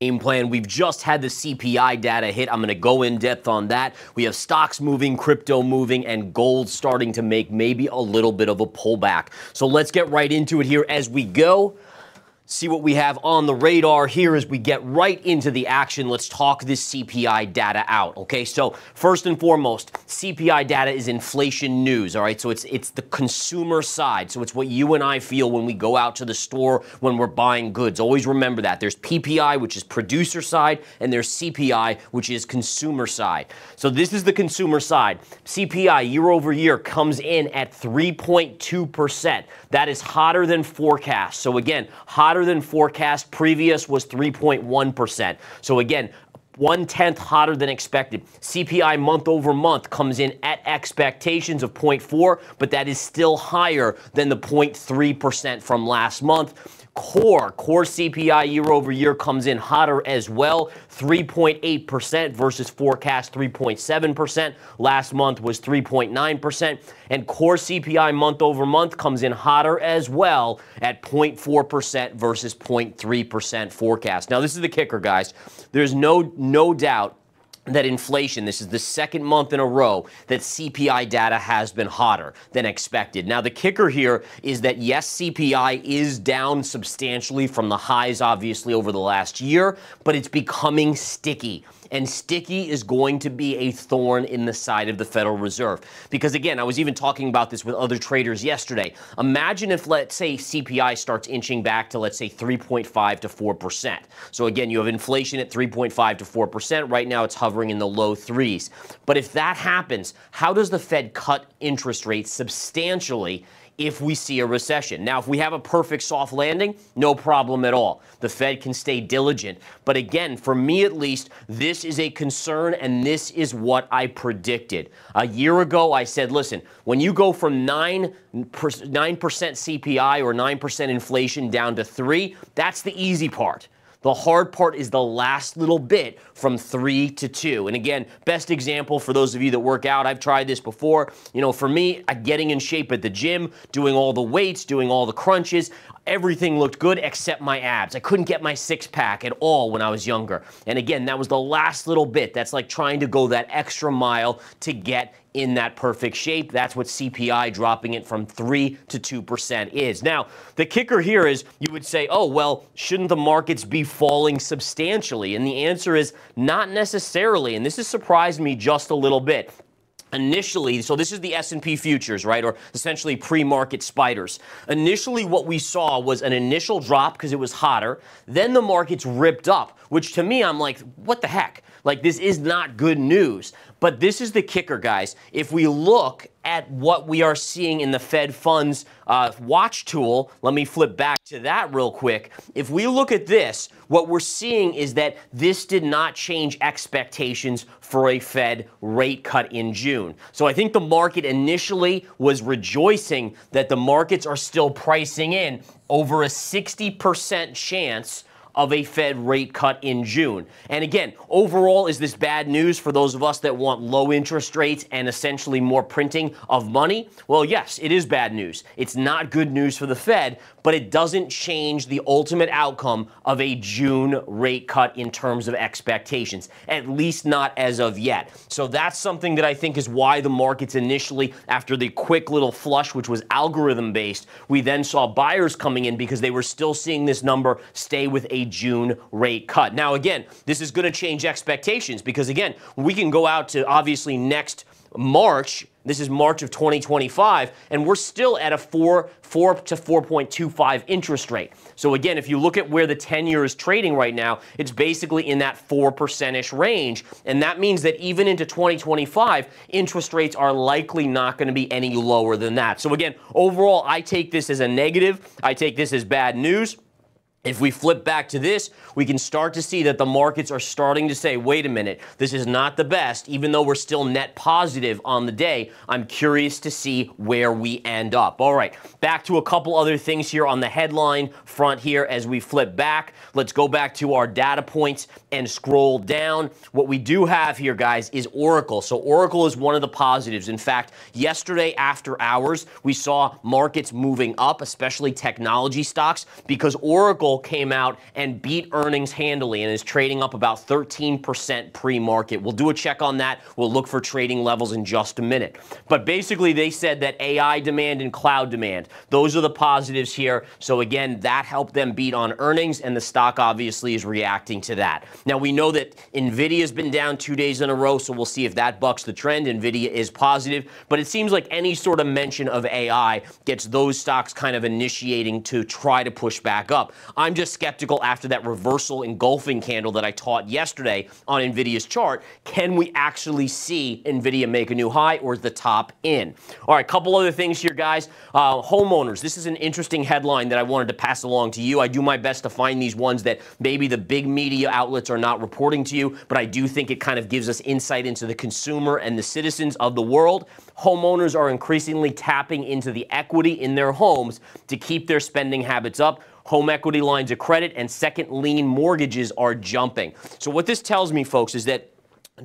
game plan. We've just had the CPI data hit. I'm going to go in depth on that. We have stocks moving, crypto moving, and gold starting to make maybe a little bit of a pullback. So let's get right into it here as we go see what we have on the radar here as we get right into the action. Let's talk this CPI data out. Okay, so first and foremost, CPI data is inflation news. All right, so it's it's the consumer side. So it's what you and I feel when we go out to the store when we're buying goods. Always remember that. There's PPI, which is producer side, and there's CPI, which is consumer side. So this is the consumer side. CPI year over year comes in at 3.2 percent. That is hotter than forecast. So again, hotter hotter than forecast. Previous was 3.1%. So again, one tenth hotter than expected. CPI month over month comes in at expectations of 0.4, but that is still higher than the 0.3% from last month core. Core CPI year over year comes in hotter as well, 3.8% versus forecast 3.7%. Last month was 3.9%. And core CPI month over month comes in hotter as well at 0.4% versus 0.3% forecast. Now, this is the kicker, guys. There's no, no doubt that inflation, this is the second month in a row that CPI data has been hotter than expected. Now, the kicker here is that yes, CPI is down substantially from the highs, obviously, over the last year, but it's becoming sticky and sticky is going to be a thorn in the side of the Federal Reserve. Because again, I was even talking about this with other traders yesterday. Imagine if, let's say, CPI starts inching back to, let's say, 3.5 to 4%. So again, you have inflation at 3.5 to 4%. Right now, it's hovering in the low threes. But if that happens, how does the Fed cut interest rates substantially if we see a recession. Now, if we have a perfect soft landing, no problem at all. The Fed can stay diligent. But again, for me at least, this is a concern and this is what I predicted. A year ago, I said, listen, when you go from 9%, 9% CPI or 9% inflation down to 3, that's the easy part. The hard part is the last little bit from three to two. And again, best example for those of you that work out, I've tried this before. You know, for me, uh, getting in shape at the gym, doing all the weights, doing all the crunches, everything looked good except my abs. I couldn't get my six pack at all when I was younger. And again, that was the last little bit. That's like trying to go that extra mile to get in that perfect shape. That's what CPI dropping it from 3 to 2% is. Now, the kicker here is you would say, oh, well, shouldn't the markets be falling substantially? And the answer is not necessarily. And this has surprised me just a little bit initially so this is the s&p futures right or essentially pre-market spiders. Initially what we saw was an initial drop because it was hotter. Then the markets ripped up which to me i'm like what the heck? Like this is not good news but this is the kicker guys if we look at what we are seeing in the Fed funds uh, watch tool, let me flip back to that real quick. If we look at this, what we're seeing is that this did not change expectations for a Fed rate cut in June. So I think the market initially was rejoicing that the markets are still pricing in over a 60% chance of a Fed rate cut in June. And again, overall, is this bad news for those of us that want low interest rates and essentially more printing of money? Well, yes, it is bad news. It's not good news for the Fed, but it doesn't change the ultimate outcome of a June rate cut in terms of expectations, at least not as of yet. So that's something that I think is why the markets initially, after the quick little flush, which was algorithm based, we then saw buyers coming in because they were still seeing this number stay with a June rate cut. Now, again, this is going to change expectations because, again, we can go out to obviously next March. This is March of 2025, and we're still at a 4, 4 to 4.25 interest rate. So again, if you look at where the 10 year is trading right now, it's basically in that 4%ish range. And that means that even into 2025, interest rates are likely not going to be any lower than that. So again, overall, I take this as a negative. I take this as bad news. If we flip back to this, we can start to see that the markets are starting to say, wait a minute, this is not the best, even though we're still net positive on the day. I'm curious to see where we end up. All right, back to a couple other things here on the headline front here as we flip back. Let's go back to our data points and scroll down. What we do have here, guys, is Oracle. So Oracle is one of the positives. In fact, yesterday after hours, we saw markets moving up, especially technology stocks, because Oracle Came out and beat earnings handily and is trading up about 13% pre market. We'll do a check on that. We'll look for trading levels in just a minute. But basically, they said that AI demand and cloud demand, those are the positives here. So again, that helped them beat on earnings, and the stock obviously is reacting to that. Now, we know that NVIDIA's been down two days in a row, so we'll see if that bucks the trend. NVIDIA is positive, but it seems like any sort of mention of AI gets those stocks kind of initiating to try to push back up. I'm just skeptical after that reversal engulfing candle that I taught yesterday on NVIDIA's chart. Can we actually see NVIDIA make a new high or is the top in? All right, couple other things here, guys. Uh, homeowners, this is an interesting headline that I wanted to pass along to you. I do my best to find these ones that maybe the big media outlets are not reporting to you, but I do think it kind of gives us insight into the consumer and the citizens of the world. Homeowners are increasingly tapping into the equity in their homes to keep their spending habits up home equity lines of credit and second lien mortgages are jumping. So, what this tells me, folks, is that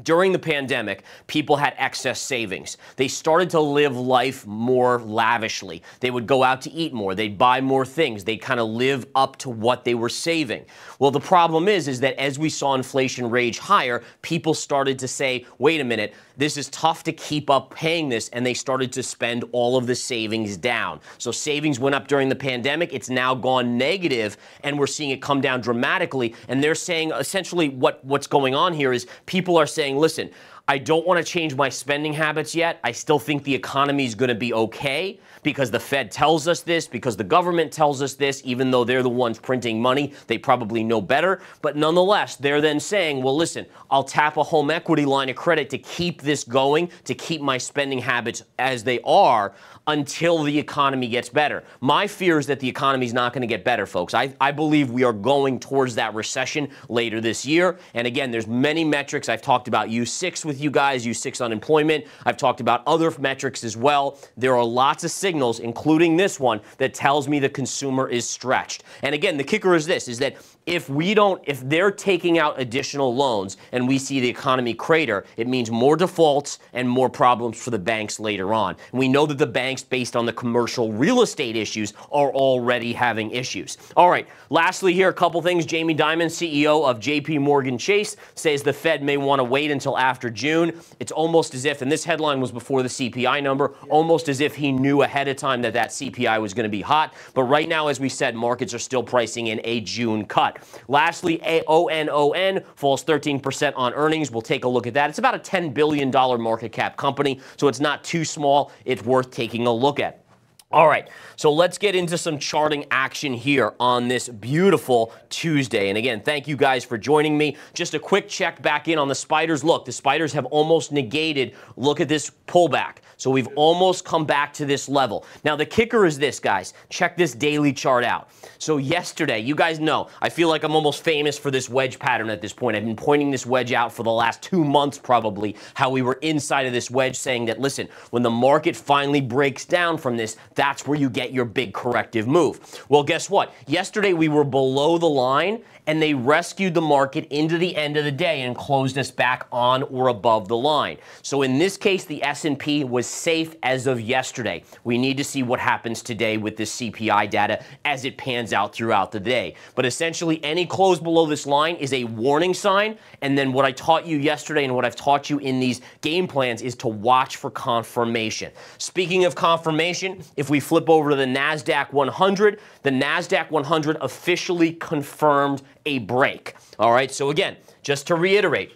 during the pandemic, people had excess savings. They started to live life more lavishly. They would go out to eat more. They'd buy more things. They'd kind of live up to what they were saving. Well, the problem is, is that as we saw inflation rage higher, people started to say, wait a minute, this is tough to keep up paying this, and they started to spend all of the savings down. So savings went up during the pandemic. It's now gone negative, and we're seeing it come down dramatically. And they're saying essentially what, what's going on here is people are saying, listen, I don't want to change my spending habits yet. I still think the economy is going to be okay because the Fed tells us this, because the government tells us this, even though they're the ones printing money. They probably know better. But nonetheless, they're then saying, well, listen, I'll tap a home equity line of credit to keep this going, to keep my spending habits as they are until the economy gets better. My fear is that the economy is not going to get better, folks. I, I believe we are going towards that recession later this year. And again, there's many metrics. I've talked about U6 with you guys, U6 unemployment. I've talked about other metrics as well. There are lots of signals, including this one, that tells me the consumer is stretched. And again, the kicker is this, is that if we don't, if they're taking out additional loans and we see the economy crater, it means more defaults and more problems for the banks later on. And we know that the banks, based on the commercial real estate issues, are already having issues. All right, lastly, here, a couple things. Jamie Dimon, CEO of JP Morgan Chase, says the Fed may want to wait until after June. It's almost as if, and this headline was before the CPI number, almost as if he knew ahead of time that that CPI was going to be hot. But right now, as we said, markets are still pricing in a June cut. Lastly, ONON falls 13% on earnings. We'll take a look at that. It's about a $10 billion market cap company, so it's not too small. It's worth taking a look at. All right, so let's get into some charting action here on this beautiful Tuesday. And again, thank you guys for joining me. Just a quick check back in on the spiders. Look, the spiders have almost negated. Look at this pullback. So we've almost come back to this level. Now, the kicker is this, guys. Check this daily chart out. So yesterday, you guys know, I feel like I'm almost famous for this wedge pattern at this point. I've been pointing this wedge out for the last two months, probably, how we were inside of this wedge saying that, listen, when the market finally breaks down from this, that's where you get your big corrective move. Well, guess what? Yesterday, we were below the line and they rescued the market into the end of the day and closed us back on or above the line. So in this case, the S&P was safe as of yesterday. We need to see what happens today with this CPI data as it pans out throughout the day. But essentially, any close below this line is a warning sign. And then what I taught you yesterday and what I've taught you in these game plans is to watch for confirmation. Speaking of confirmation, if we flip over to the NASDAQ 100, the NASDAQ 100 officially confirmed a break. All right, so again, just to reiterate,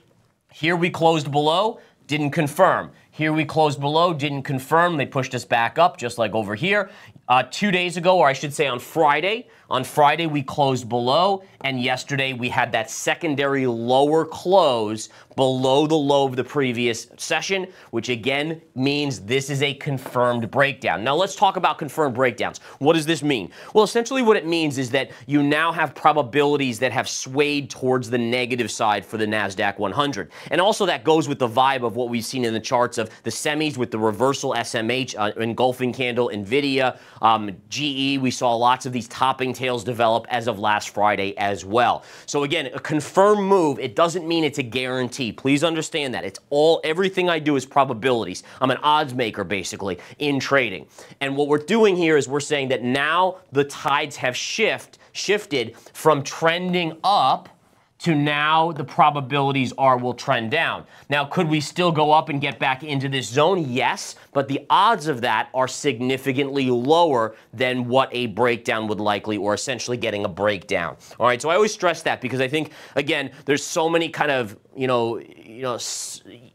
here we closed below, didn't confirm. Here we closed below, didn't confirm. They pushed us back up, just like over here. Uh, two days ago, or I should say on Friday, on Friday we closed below, and yesterday we had that secondary lower close below the low of the previous session, which again means this is a confirmed breakdown. Now let's talk about confirmed breakdowns. What does this mean? Well, essentially what it means is that you now have probabilities that have swayed towards the negative side for the NASDAQ 100. And also that goes with the vibe of what we've seen in the charts of the semis with the reversal SMH, uh, engulfing candle, NVIDIA, um, GE. We saw lots of these topping tails develop as of last Friday as well. So again, a confirmed move, it doesn't mean it's a guarantee Please understand that. It's all, everything I do is probabilities. I'm an odds maker, basically, in trading. And what we're doing here is we're saying that now the tides have shift, shifted from trending up to now the probabilities are will trend down. Now, could we still go up and get back into this zone? Yes, but the odds of that are significantly lower than what a breakdown would likely, or essentially getting a breakdown. All right, so I always stress that because I think, again, there's so many kind of, you know, you know,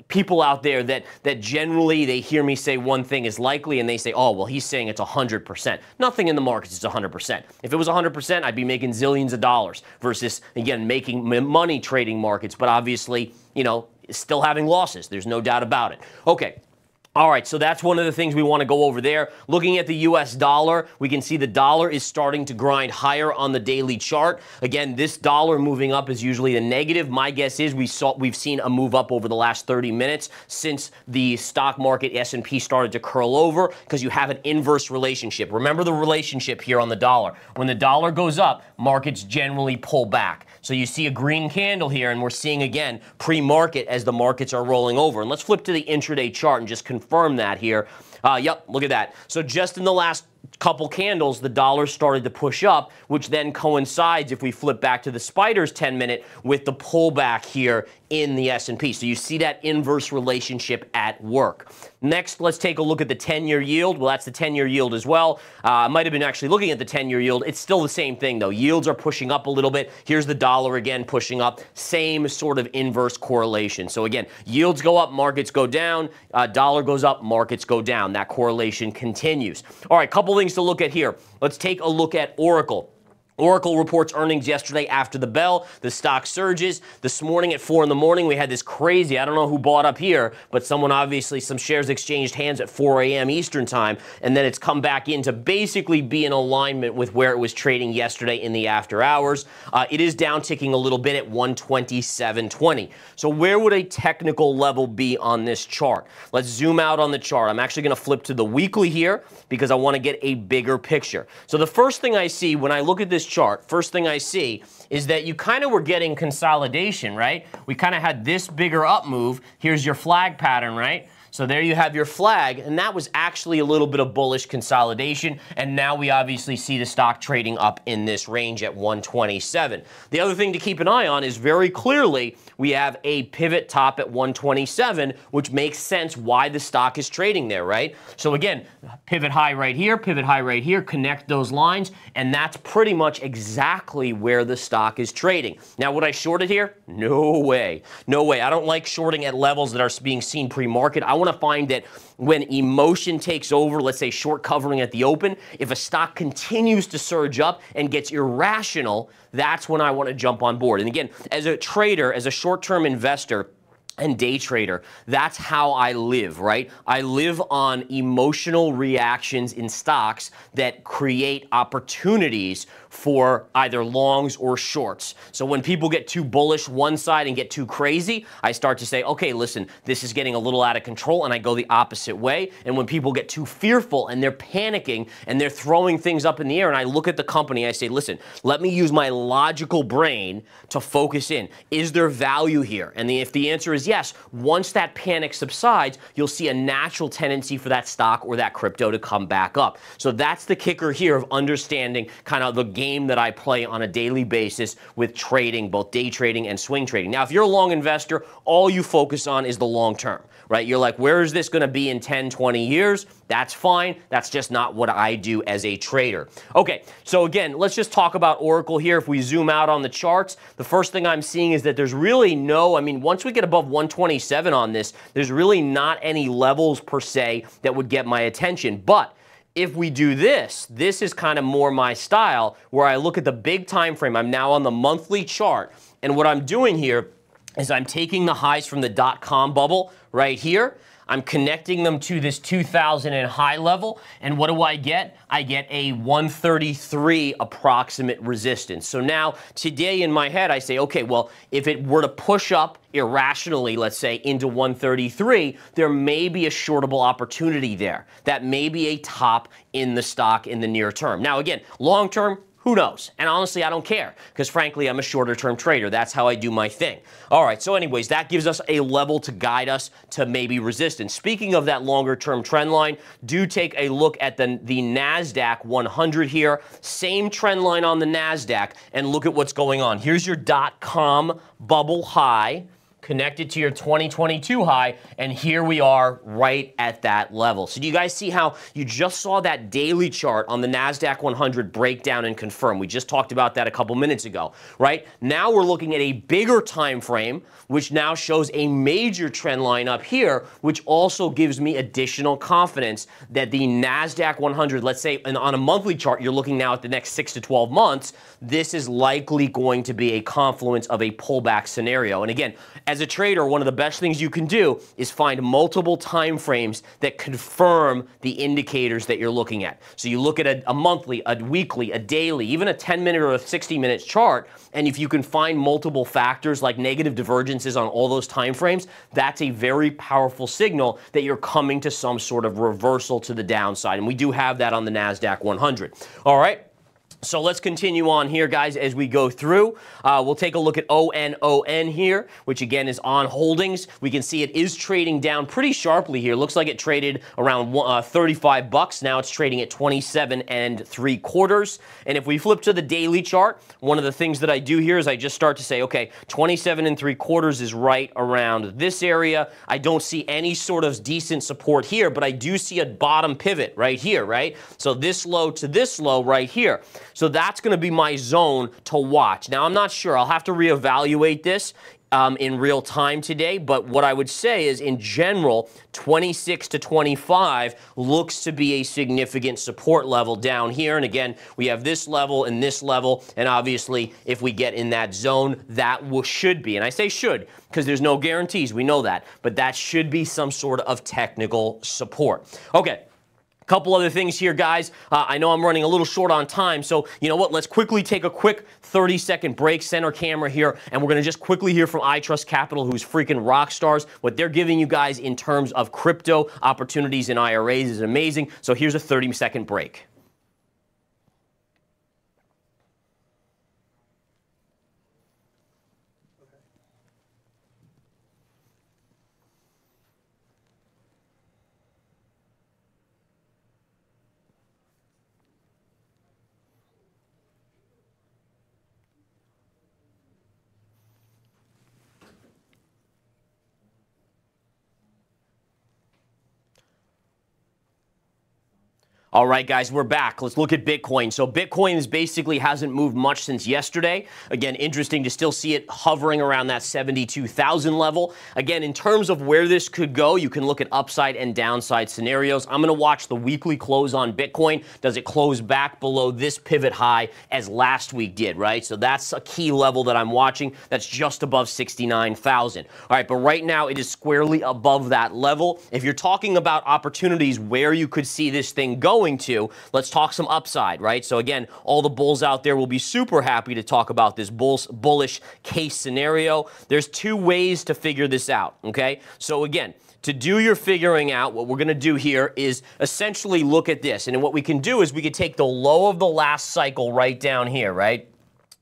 people out there that that generally they hear me say one thing is likely and they say, oh, well, he's saying it's 100%. Nothing in the markets is 100%. If it was 100%, I'd be making zillions of dollars versus, again, making money trading markets, but obviously, you know, still having losses. There's no doubt about it. Okay, all right, so that's one of the things we want to go over there. Looking at the US dollar, we can see the dollar is starting to grind higher on the daily chart. Again, this dollar moving up is usually a negative. My guess is we saw we've seen a move up over the last 30 minutes since the stock market S&P started to curl over because you have an inverse relationship. Remember the relationship here on the dollar. When the dollar goes up, markets generally pull back. So you see a green candle here, and we're seeing again pre-market as the markets are rolling over. And let's flip to the intraday chart and just confirm that here. Uh, yep, look at that. So just in the last couple candles, the dollar started to push up, which then coincides, if we flip back to the spiders 10 minute, with the pullback here in the S&P. So you see that inverse relationship at work. Next, let's take a look at the 10-year yield. Well, that's the 10-year yield as well. Uh, I might have been actually looking at the 10-year yield. It's still the same thing, though. Yields are pushing up a little bit. Here's the dollar again pushing up. Same sort of inverse correlation. So again, yields go up, markets go down. Uh, dollar goes up, markets go down. That correlation continues. All right, couple things to look at here. Let's take a look at Oracle. Oracle reports earnings yesterday after the bell. The stock surges. This morning at 4 in the morning, we had this crazy, I don't know who bought up here, but someone obviously, some shares exchanged hands at 4 a.m. Eastern time, and then it's come back in to basically be in alignment with where it was trading yesterday in the after hours. Uh, it is down ticking a little bit at 127.20. So where would a technical level be on this chart? Let's zoom out on the chart. I'm actually going to flip to the weekly here because I want to get a bigger picture. So the first thing I see when I look at this this chart, first thing I see is that you kind of were getting consolidation, right? We kind of had this bigger up move. Here's your flag pattern, right? So there you have your flag, and that was actually a little bit of bullish consolidation, and now we obviously see the stock trading up in this range at 127. The other thing to keep an eye on is very clearly we have a pivot top at 127, which makes sense why the stock is trading there, right? So again, pivot high right here, pivot high right here, connect those lines, and that's pretty much exactly where the stock is trading. Now, would I short it here? No way. No way. I don't like shorting at levels that are being seen pre-market. I want to find that when emotion takes over, let's say short covering at the open, if a stock continues to surge up and gets irrational, that's when I want to jump on board. And again, as a trader, as a short term investor, and day trader. That's how I live, right? I live on emotional reactions in stocks that create opportunities for either longs or shorts. So when people get too bullish one side and get too crazy, I start to say, okay, listen, this is getting a little out of control, and I go the opposite way. And when people get too fearful and they're panicking and they're throwing things up in the air, and I look at the company, I say, listen, let me use my logical brain to focus in. Is there value here? And the, if the answer is yes, once that panic subsides, you'll see a natural tendency for that stock or that crypto to come back up. So that's the kicker here of understanding kind of the game that I play on a daily basis with trading, both day trading and swing trading. Now, if you're a long investor, all you focus on is the long term, right? You're like, where is this going to be in 10, 20 years? That's fine. That's just not what I do as a trader. Okay, so again, let's just talk about Oracle here. If we zoom out on the charts, the first thing I'm seeing is that there's really no, I mean, once we get above 127 on this, there's really not any levels per se that would get my attention. But if we do this, this is kind of more my style where I look at the big time frame. I'm now on the monthly chart. And what I'm doing here is I'm taking the highs from the dot-com bubble right here I'm connecting them to this 2000 and high level. And what do I get? I get a 133 approximate resistance. So now today in my head, I say, okay, well, if it were to push up irrationally, let's say, into 133, there may be a shortable opportunity there. That may be a top in the stock in the near term. Now, again, long term, Who knows? And honestly, I don't care because frankly, I'm a shorter term trader. That's how I do my thing. All right, so anyways, that gives us a level to guide us to maybe resistance. Speaking of that longer term trend line, do take a look at the, the NASDAQ 100 here. Same trend line on the NASDAQ and look at what's going on. Here's your dot com bubble high connected to your 2022 high, and here we are right at that level. So do you guys see how you just saw that daily chart on the NASDAQ 100 break down and confirm? We just talked about that a couple minutes ago, right? Now we're looking at a bigger time frame, which now shows a major trend line up here, which also gives me additional confidence that the NASDAQ 100, let's say on a monthly chart, you're looking now at the next six to 12 months, this is likely going to be a confluence of a pullback scenario. And again, as a trader, one of the best things you can do is find multiple time frames that confirm the indicators that you're looking at. So you look at a, a monthly, a weekly, a daily, even a 10 minute or a 60 minute chart, and if you can find multiple factors like negative divergences on all those time frames, that's a very powerful signal that you're coming to some sort of reversal to the downside. And we do have that on the NASDAQ 100. All right. So let's continue on here, guys, as we go through. Uh, we'll take a look at ONON here, which again is on holdings. We can see it is trading down pretty sharply here. Looks like it traded around uh, 35 bucks. Now it's trading at 27 and three quarters. And if we flip to the daily chart, one of the things that I do here is I just start to say, okay, 27 and three quarters is right around this area. I don't see any sort of decent support here, but I do see a bottom pivot right here, right? So this low to this low right here. So that's going to be my zone to watch. Now, I'm not sure. I'll have to reevaluate this um, in real time today, but what I would say is in general, 26 to 25 looks to be a significant support level down here. And again, we have this level and this level, and obviously, if we get in that zone, that will, should be, and I say should because there's no guarantees, we know that, but that should be some sort of technical support. Okay. Couple other things here, guys. Uh, I know I'm running a little short on time, so you know what? Let's quickly take a quick 30 second break, center camera here, and we're gonna just quickly hear from iTrust Capital, who's freaking rock stars. What they're giving you guys in terms of crypto opportunities and IRAs is amazing. So here's a 30 second break. All right, guys, we're back. Let's look at Bitcoin. So Bitcoin is basically hasn't moved much since yesterday. Again, interesting to still see it hovering around that 72,000 level. Again, in terms of where this could go, you can look at upside and downside scenarios. I'm going to watch the weekly close on Bitcoin. Does it close back below this pivot high as last week did, right? So that's a key level that I'm watching. That's just above 69,000. All right, but right now it is squarely above that level. If you're talking about opportunities where you could see this thing going, going to. Let's talk some upside, right? So again, all the bulls out there will be super happy to talk about this bulls, bullish case scenario. There's two ways to figure this out, okay? So again, to do your figuring out, what we're going to do here is essentially look at this. And what we can do is we could take the low of the last cycle right down here, right?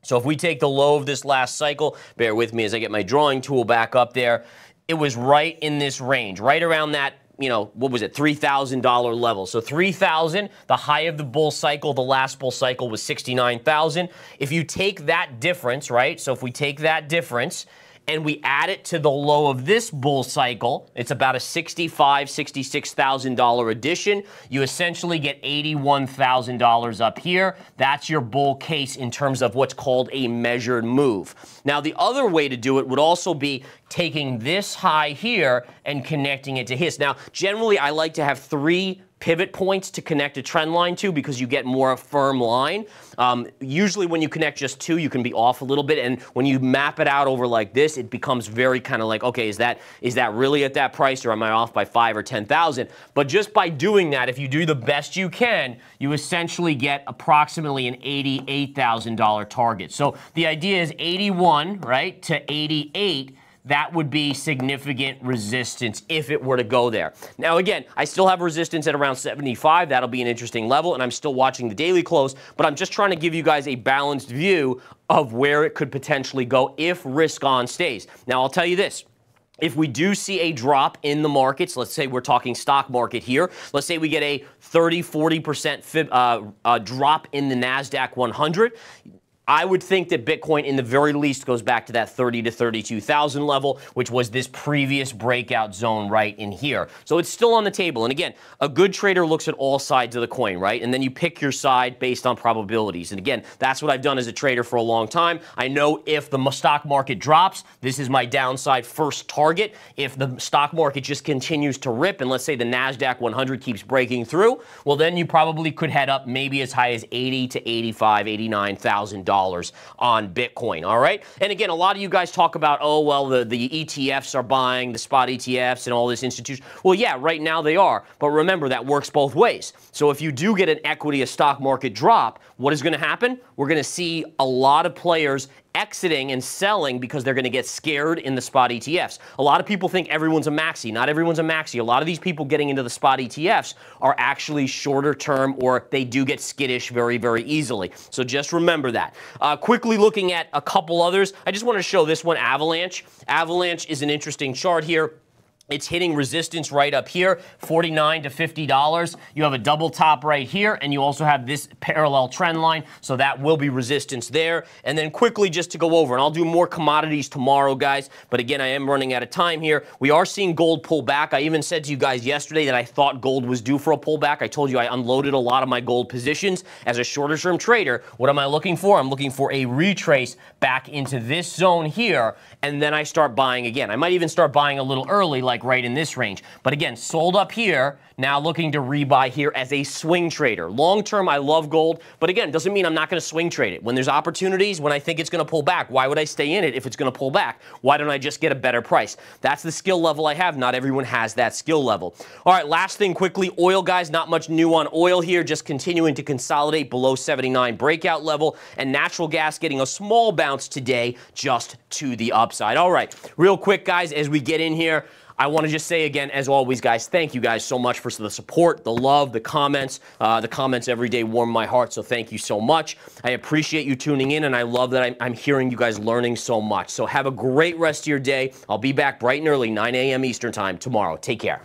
So if we take the low of this last cycle, bear with me as I get my drawing tool back up there, it was right in this range, right around that you know, what was it, $3,000 level. So 3,000, the high of the bull cycle, the last bull cycle was 69,000. If you take that difference, right? So if we take that difference and we add it to the low of this bull cycle, it's about a $65,000, $66,000 addition. You essentially get $81,000 up here. That's your bull case in terms of what's called a measured move. Now, the other way to do it would also be taking this high here and connecting it to his. Now, generally, I like to have three pivot points to connect a trend line to because you get more of a firm line. Um, usually when you connect just two, you can be off a little bit. And when you map it out over like this, it becomes very kind of like, okay, is that is that really at that price or am I off by five or 10,000? But just by doing that, if you do the best you can, you essentially get approximately an $88,000 target. So the idea is 81, right, to 88 that would be significant resistance if it were to go there. Now, again, I still have resistance at around 75. That'll be an interesting level, and I'm still watching the daily close, but I'm just trying to give you guys a balanced view of where it could potentially go if risk on stays. Now, I'll tell you this if we do see a drop in the markets, let's say we're talking stock market here, let's say we get a 30, 40% uh, uh, drop in the NASDAQ 100, I would think that Bitcoin, in the very least, goes back to that 30 to 32,000 level, which was this previous breakout zone right in here. So it's still on the table. And again, a good trader looks at all sides of the coin, right? And then you pick your side based on probabilities. And again, that's what I've done as a trader for a long time. I know if the stock market drops, this is my downside first target. If the stock market just continues to rip, and let's say the NASDAQ 100 keeps breaking through, well, then you probably could head up maybe as high as 80 to 85, 89,000 dollars on Bitcoin. All right. And again, a lot of you guys talk about, oh, well, the, the ETFs are buying the spot ETFs and all this institution. Well, yeah, right now they are. But remember, that works both ways. So if you do get an equity, a stock market drop, what is going to happen? We're going to see a lot of players exiting and selling because they're going to get scared in the spot ETFs. A lot of people think everyone's a maxi. Not everyone's a maxi. A lot of these people getting into the spot ETFs are actually shorter term or they do get skittish very, very easily. So just remember that. Uh, quickly looking at a couple others, I just want to show this one, Avalanche. Avalanche is an interesting chart here. It's hitting resistance right up here, 49 to $50. You have a double top right here, and you also have this parallel trend line, so that will be resistance there. And then quickly, just to go over, and I'll do more commodities tomorrow, guys, but again, I am running out of time here. We are seeing gold pull back. I even said to you guys yesterday that I thought gold was due for a pullback. I told you I unloaded a lot of my gold positions. As a shorter term trader, what am I looking for? I'm looking for a retrace back into this zone here, and then I start buying again. I might even start buying a little early, like like right in this range. But again, sold up here, now looking to rebuy here as a swing trader. Long term, I love gold, but again, doesn't mean I'm not going to swing trade it. When there's opportunities, when I think it's going to pull back, why would I stay in it if it's going to pull back? Why don't I just get a better price? That's the skill level I have. Not everyone has that skill level. All right, last thing quickly, oil guys, not much new on oil here, just continuing to consolidate below 79 breakout level, and natural gas getting a small bounce today just to the upside. All right, real quick, guys, as we get in here, I want to just say again, as always, guys, thank you guys so much for the support, the love, the comments. Uh, the comments every day warm my heart, so thank you so much. I appreciate you tuning in, and I love that I'm, I'm hearing you guys learning so much. So have a great rest of your day. I'll be back bright and early, 9 a.m. Eastern Time tomorrow. Take care.